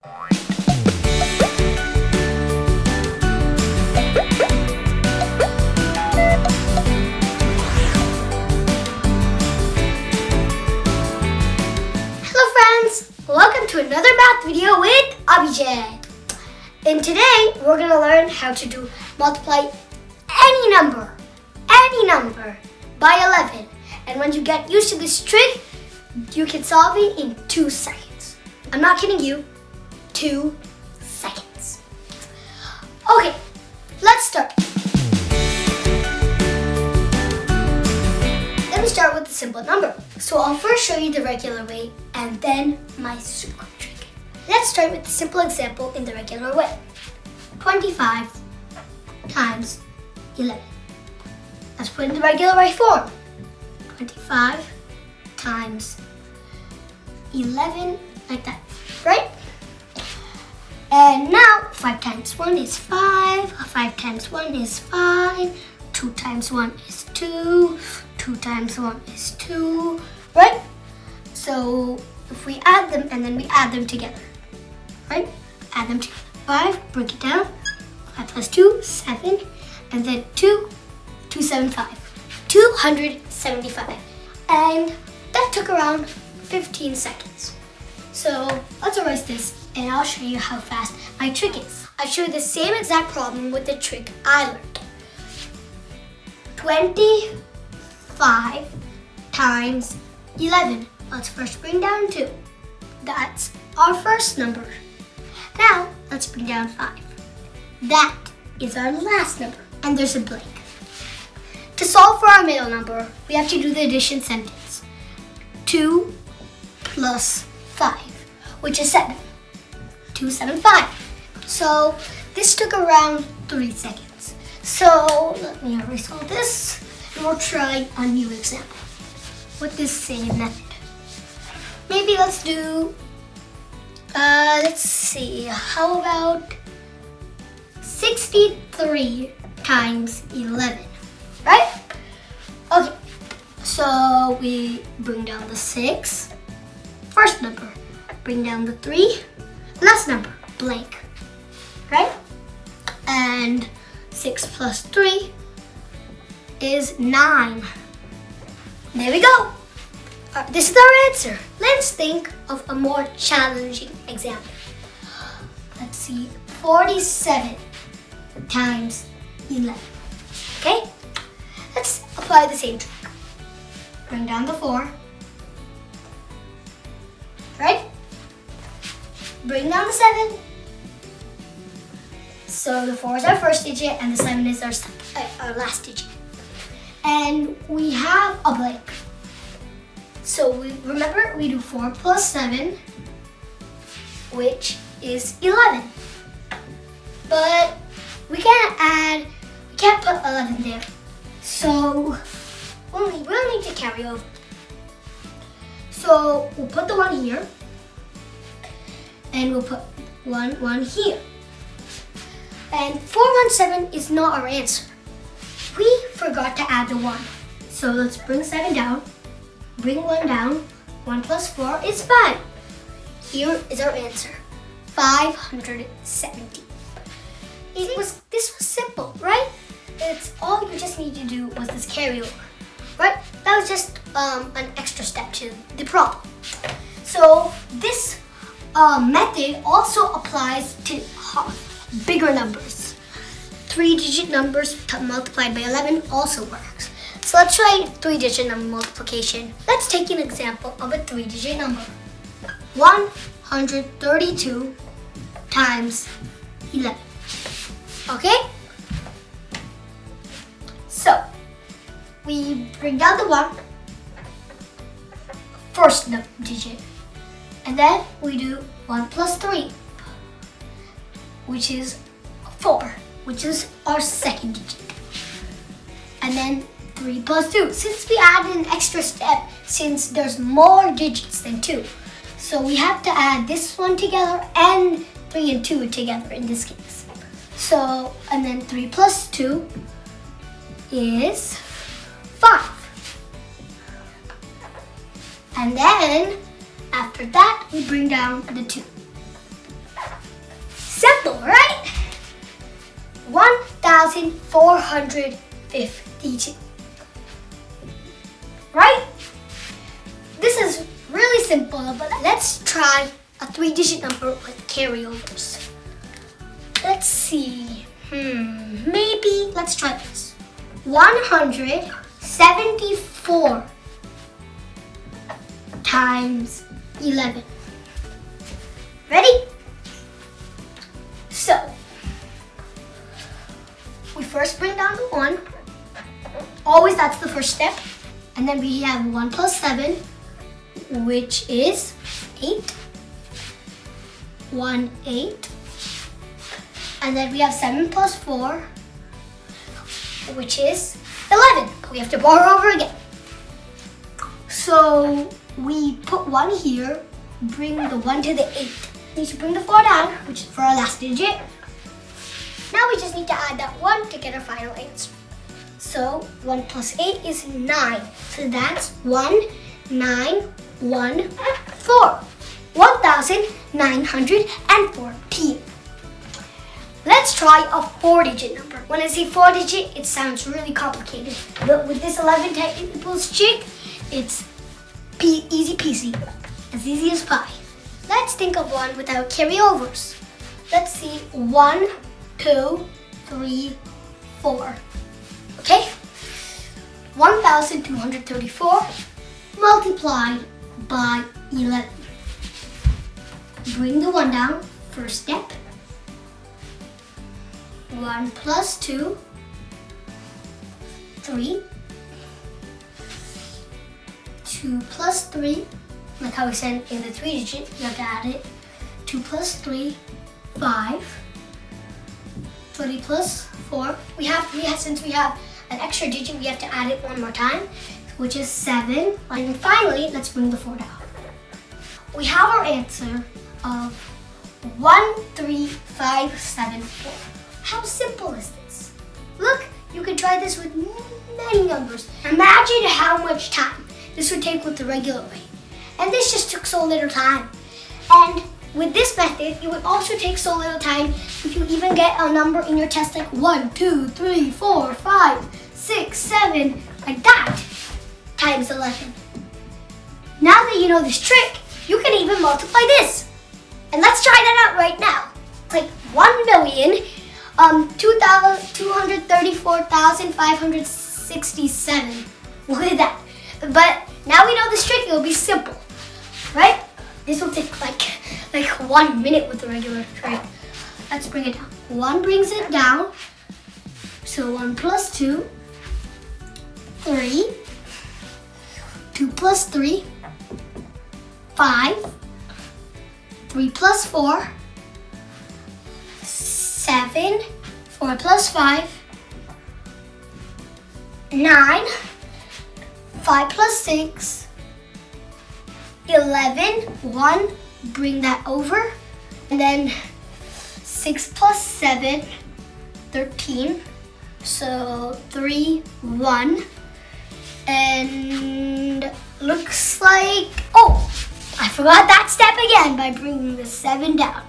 Hello friends, welcome to another math video with Abhijay. And today we're going to learn how to do multiply any number, any number by 11. And when you get used to this trick, you can solve it in two seconds. I'm not kidding you, two seconds. Okay, let's start. Let me start with a simple number. So I'll first show you the regular way and then my super trick. Let's start with the simple example in the regular way. 25 times 11. Let's put in the regular way form. 25 times 11 like that, right? And now 5 times 1 is 5, 5 times 1 is 5, 2 times 1 is 2, 2 times 1 is 2, right? So if we add them and then we add them together, right? Add them together. 5, break it down. 5 plus 2, 7, and then 2, 275. 275. And that took around 15 seconds. So let's erase this and I'll show you how fast my trick is. I show you the same exact problem with the trick I learned. 25 times 11. Let's first bring down 2. That's our first number. Now, let's bring down 5. That is our last number. And there's a blank. To solve for our middle number, we have to do the addition sentence. 2 plus 5, which is 7. 275. So this took around 3 seconds. So let me erase all this and we'll try a new example with this same method. Maybe let's do, uh, let's see, how about 63 times 11, right? Okay, so we bring down the 6, first number, bring down the 3, last number, blank, right? And 6 plus 3 is 9. There we go. Uh, this is our answer. Let's think of a more challenging example. Let's see, 47 times 11. Okay? Let's apply the same trick. Bring down the 4. Bring down the 7. So the 4 is our first digit and the 7 is our, uh, our last digit. And we have a blank. So we remember we do 4 plus 7, which is 11. But we can't add, we can't put 11 there. So need, we'll need to carry over. So we'll put the 1 here, and we'll put 1, 1 here. And 417 is not our answer. We forgot to add the 1. So let's bring 7 down, bring 1 down. 1 plus 4 is 5. Here is our answer, 570. It was, this was simple, right? It's all you just need to do was this carryover, right? That was just um, an extra step to the problem. So this uh, method also applies to bigger numbers. Three-digit numbers multiplied by 11 also works. So let's try three-digit number multiplication. Let's take an example of a three-digit number. 132 times 11. Okay? So, we bring down the 1, first digit, and then we do 1 plus 3, which is 4, which is our second digit. And then 3 plus 2, since we added an extra step, since there's more digits than 2. So we have to add this one together and 3 and 2 together in this case. So, and then 3 plus 2 is 5. And then, after that, we bring down the two. Simple, right? 1,452. Right? This is really simple, but let's try a three-digit number with carryovers. Let's see. Hmm, maybe let's try this. 174 times 11. Ready? So, we first bring down the 1. Always that's the first step. And then we have 1 plus 7, which is 8. 1, 8. And then we have 7 plus 4, which is 11. We have to borrow over again. So we put 1 here, bring the 1 to the 8. Need to bring the 4 down, which is for our last digit. Now we just need to add that 1 to get our final answer. So 1 plus 8 is 9. So that's 1, 9, 1, 4. 1,914. Let's try a four digit number. When I say four digit, it sounds really complicated. But with this 11 tables chick, it's easy peasy, as easy as pie. Let's think of one without carryovers. Let's see, one, two, three, four. Okay? 1,234 multiplied by 11. Bring the one down, first step. 1 plus 2, 3. 2 plus 3, like how we said in the 3 digit, you have to add it. 2 plus 3, 5. 20 plus 4. We have, we have, since we have an extra digit, we have to add it one more time, which is 7. And finally, let's bring the 4 down. We have our answer of 13574. How simple is this? Look, you can try this with many numbers. Imagine how much time this would take with the regular way. And this just took so little time. And with this method, it would also take so little time if you even get a number in your test like 1, 2, 3, 4, 5, 6, 7, like that, times 11. Now that you know this trick, you can even multiply this. And let's try that out right now. Like 1 million, um, 234,567. Look at that. But now we know this trick, it'll be simple, right? This will take like, like one minute with the regular trick. Let's bring it down. One brings it down. So one plus two, three, two plus three, five, 3 plus 4, 7, 4 plus 5, 9, 5 plus 6, 11, 1, bring that over, and then 6 plus 7, 13, so 3, 1, and looks like, oh, I forgot that step again by bringing the seven down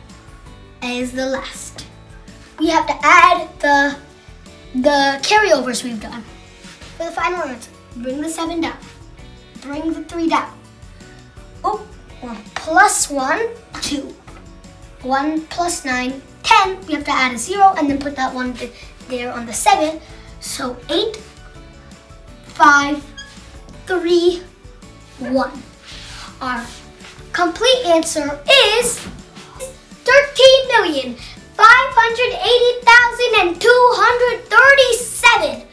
as the last. We have to add the, the carryovers we've done. For the final answer, bring the seven down, bring the three down. Oh, one plus one, two. One plus nine, ten. We have to add a zero and then put that one there on the seven. So eight, five, three, one. Our complete answer is 13,580,237.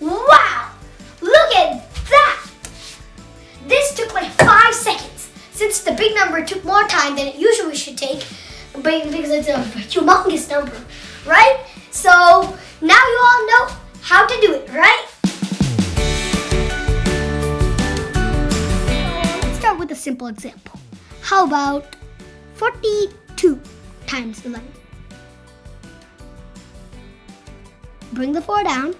Wow! Look at that! This took like five seconds. Since the big number took more time than it usually should take, because it's a humongous number, right? So now you all know how to do it, right? Let's start with a simple example. How about 42 times 11? Bring the 4 down.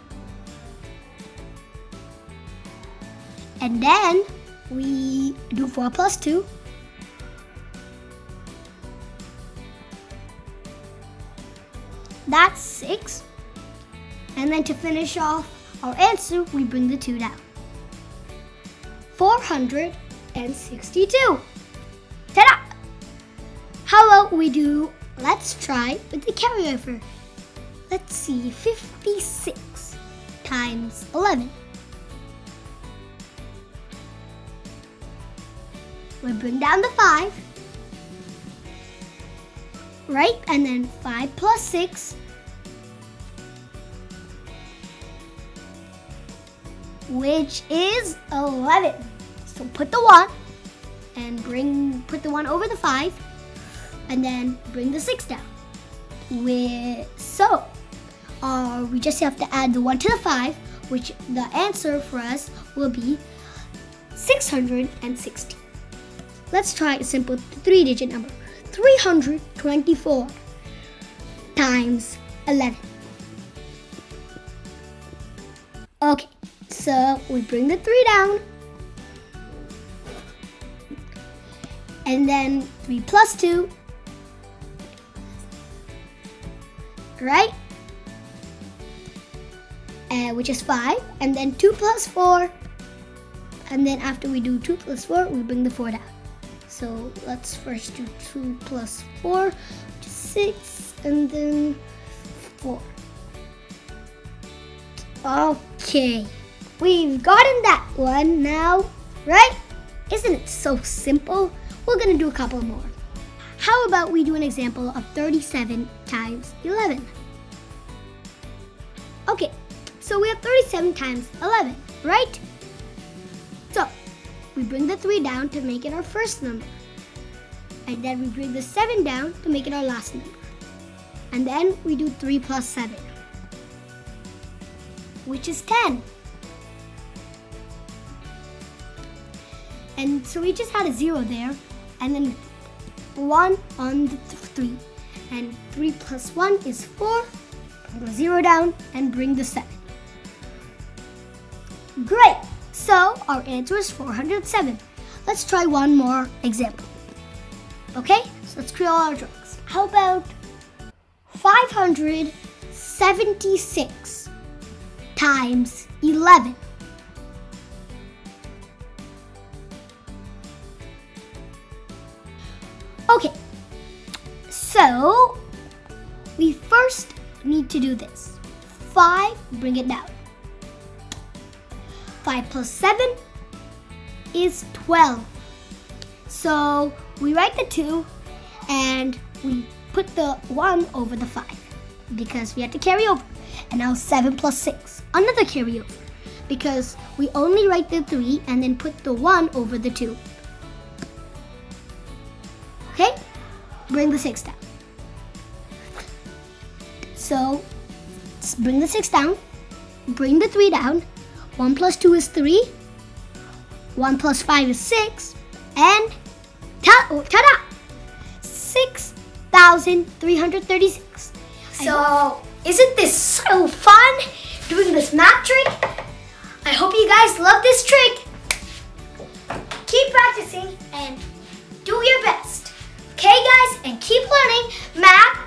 And then we do 4 plus 2. That's 6. And then to finish off our answer, we bring the 2 down. 462. Ta-da! How about we do, let's try with the carryover. Let's see, 56 times 11. We bring down the 5. Right, and then 5 plus 6. Which is 11. So put the 1 and bring put the 1 over the 5 and then bring the 6 down. With, so, uh, we just have to add the 1 to the 5, which the answer for us will be 660. Let's try a simple three digit number 324 times 11. Okay, so we bring the 3 down. And then 3 plus 2. Right? Uh, which is 5. And then 2 plus 4. And then after we do 2 plus 4, we bring the 4 down. So let's first do 2 plus 4, which is 6, and then 4. Okay, we've gotten that one now, right? Isn't it so simple? We're gonna do a couple more. How about we do an example of 37 times 11? Okay, so we have 37 times 11, right? We bring the 3 down to make it our first number. And then we bring the 7 down to make it our last number. And then we do 3 plus 7, which is 10. And so we just had a 0 there, and then 1 on the 3. And 3 plus 1 is 4. Bring the 0 down and bring the 7. Great! So our answer is 407. Let's try one more example. Okay, so let's create all our drugs. How about 576 times 11? Okay, so we first need to do this. 5, bring it down. 5 plus 7 is 12. So we write the 2 and we put the 1 over the 5 because we had to carry over. And now 7 plus 6, another carryover because we only write the 3 and then put the 1 over the 2. Okay? Bring the 6 down. So bring the 6 down, bring the 3 down, 1 plus 2 is 3. 1 plus 5 is 6. And ta- oh, ta-da! 6,336. So, isn't this so fun doing this math trick? I hope you guys love this trick. Keep practicing and do your best. Okay, guys? And keep learning math